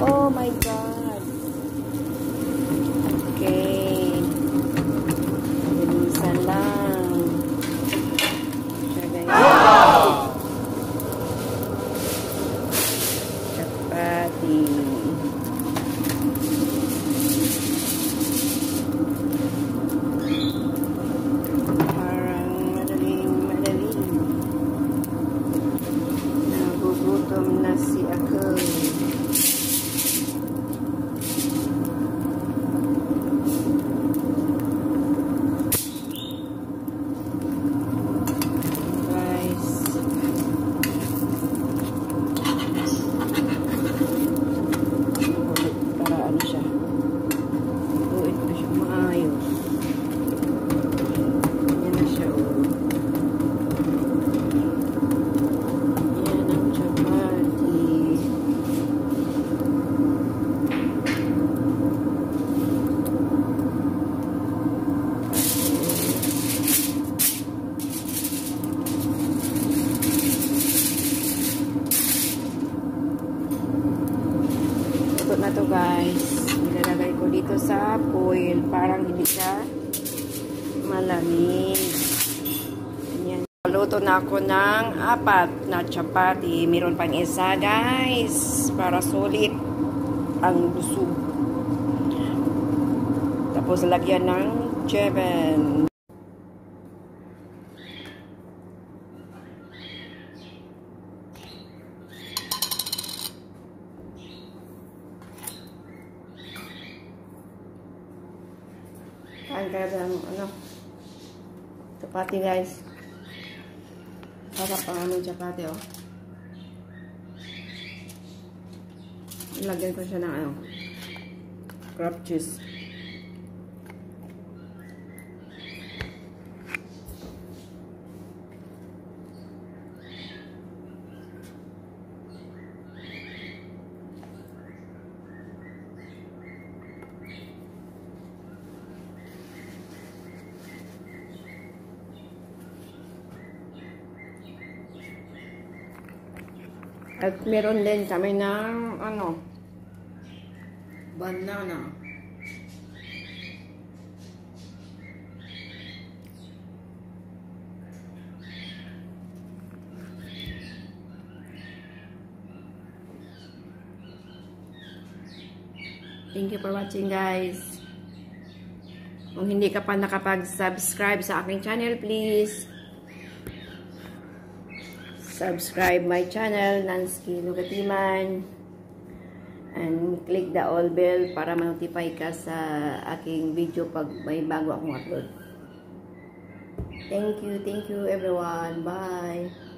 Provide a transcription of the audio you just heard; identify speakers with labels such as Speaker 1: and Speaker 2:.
Speaker 1: Oh my guys. Nilalagay ko dito sa foil. Parang hindi siya malamig. Yan. Luto na ako ng apat na chapati. Meron pang isa guys. Para sulit ang busog. Tapos lagyan ng cheven. Kain ka ng ano, chapati guys. Sarap ang aming chapati oh. Lagyan ko siya ng ano, crab cheese. At meron din kami ng ano, banana. Thank you for watching guys. Kung hindi ka pa nakapag-subscribe sa aking channel, please subscribe my channel, Nansky Lugatiman. And click the all bell para ma-notify ka sa aking video pag may bago akong upload. Thank you, thank you everyone. Bye!